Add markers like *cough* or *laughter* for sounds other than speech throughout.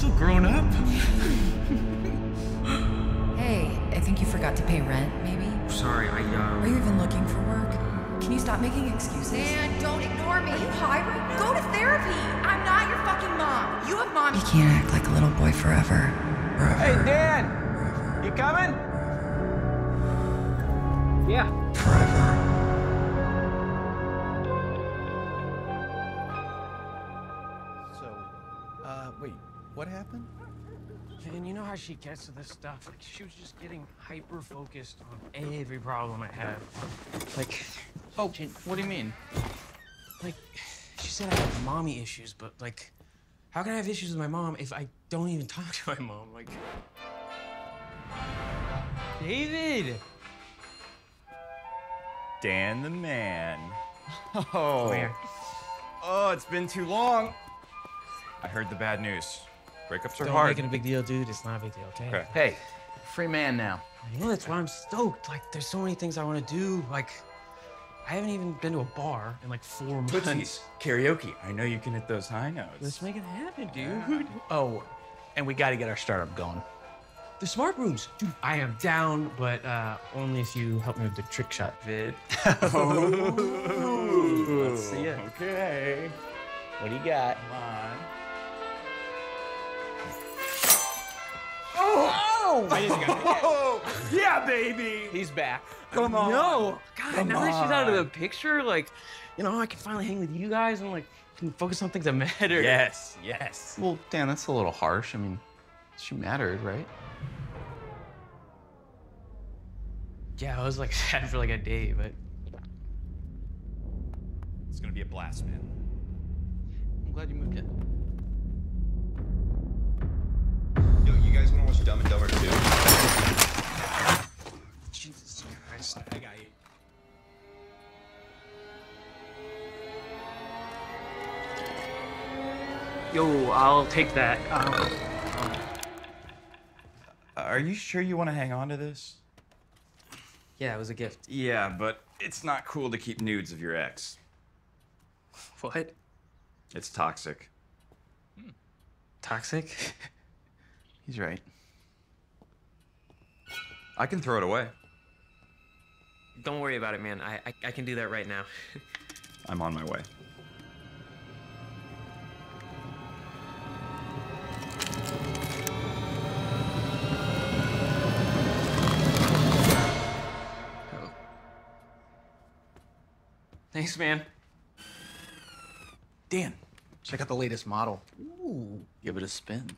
I, I feel grown up. Hey, I think you forgot to pay rent, maybe? Sorry, I uh... Are uh. you even looking for work? Can you stop making excuses? Dan, don't ignore me. Are you high right now? Go to therapy. I'm not your fucking mom. You have mommy. You can't act like a little boy forever. Hey, Dan! You coming? Yeah. Forever. So, uh, wait, what happened? And you know how she gets to this stuff? Like, she was just getting hyper focused on every problem I had. Like, Oh, what do you mean? like, she said I have mommy issues, but like, how can I have issues with my mom if I don't even *laughs* talk to my mom? Like, David! Dan the man. *laughs* Come Oh. here. Oh, it's been too long. I heard the bad news. Breakups are Don't hard. make it a big deal, dude. It's not a big deal, okay? Okay. Hey, free man now. I know that's why I'm stoked. Like, there's so many things I want to do. Like, I haven't even been to a bar in like four months. Tootsies, karaoke. I know you can hit those high notes. Let's make it happen, dude. Oh, and we got to get our startup going. The smart rooms. Dude, I am down, but uh, only if you help me with the trick shot vid. *laughs* oh, Let's see it. Okay. What do you got? Come on. Oh! Oh, yeah, baby. He's back. Come on. No, God, Come now that she's out of the picture, like, you know, I can finally hang with you guys and like can focus on things that matter. Yes, yes. Well, Dan, that's a little harsh. I mean, she mattered, right? Yeah, I was like *laughs* sad for like a day, but It's gonna be a blast, man. I'm glad you moved in. Yo, you guys wanna watch Dumb and Dumber Yo, I'll take that. Um, Are you sure you want to hang on to this? yeah, it was a gift. Yeah, but it's not cool to keep nudes of your ex. *laughs* What? It's toxic. Toxic? *laughs* He's right. I can throw it away. Don't worry about it, man. I, I, I can do that right now. *laughs* I'm on my way. Thanks, man. Dan, check out the latest model. Ooh, give it a spin.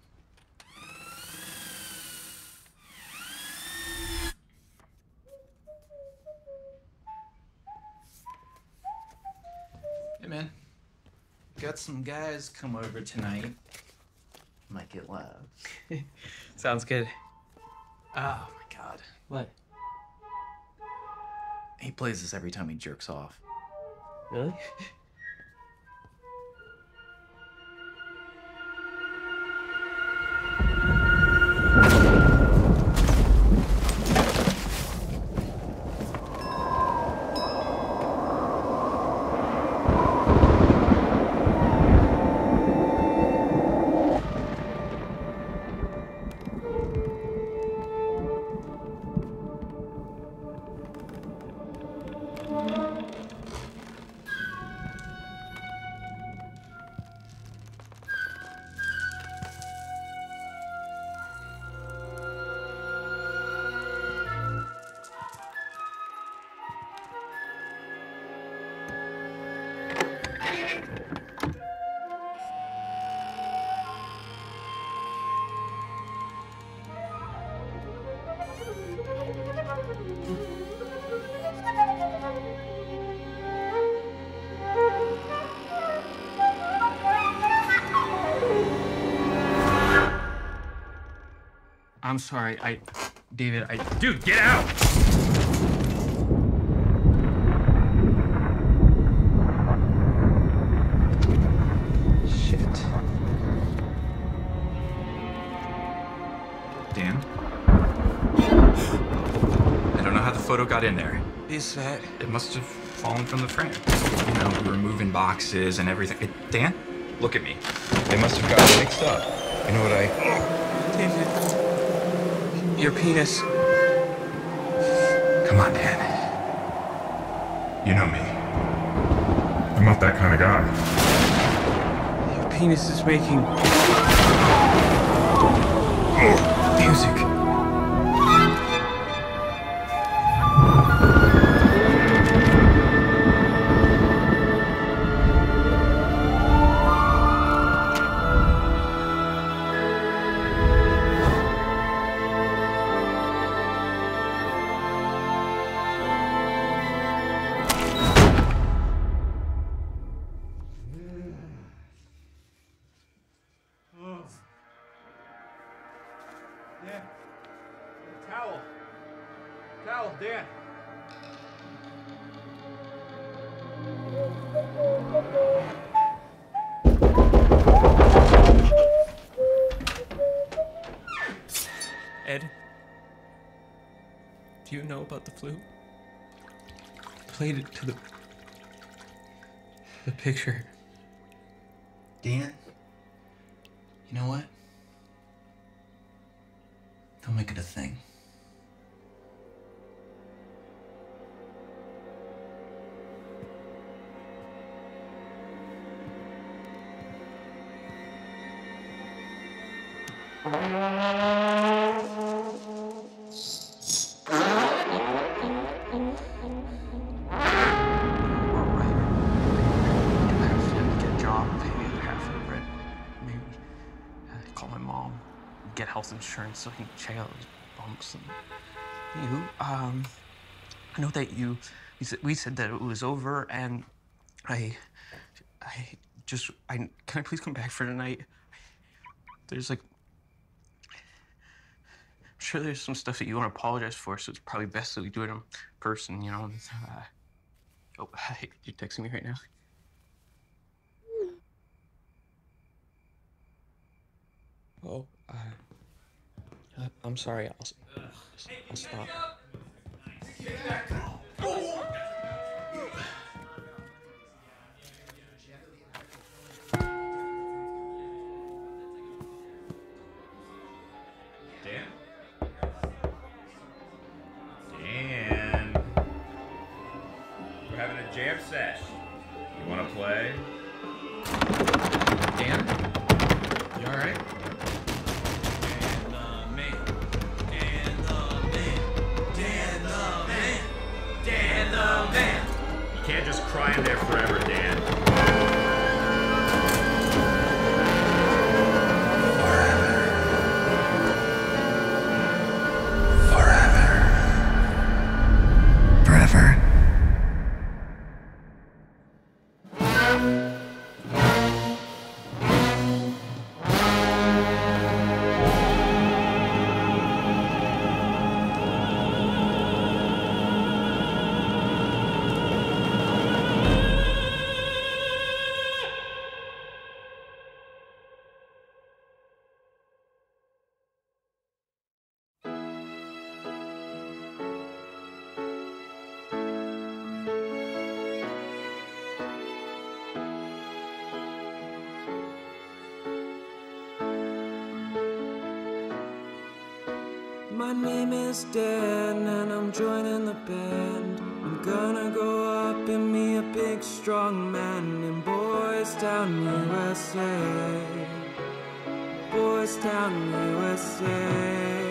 Hey, man. Got some guys come over tonight. Might get loud. *laughs* Sounds good. Oh my god. What? He plays this every time he jerks off. Really? *laughs* I'm sorry. I, David, I. Dude, get out! Don't know how the photo got in there. Is that? It must have fallen from the frame. You know, we were moving boxes and everything. Dan? Look at me. They must have gotten mixed up. You know what I. David. Your penis. Come on, Dan. You know me. I'm not that kind of guy. Your penis is making. Music. Know about the flu? Played it to the the picture. Dan, you know what? Don't make it a thing. *laughs* health insurance so he can check out his bumps. And you, um, I know that you, we said, we said that it was over, and I, I just, I can I please come back for tonight? There's like, I'm sure there's some stuff that you want to apologize for, so it's probably best that we do it in person, you know. Uh, oh, *laughs* hey, you're texting me right now. Oh, uh, I'm sorry. I'll, I'll stop. Dan? Dan? We're having a jam sesh. My name is Dan and I'm joining the band. I'm gonna go up and be a big strong man in Boys Town, USA. Boys Town, USA.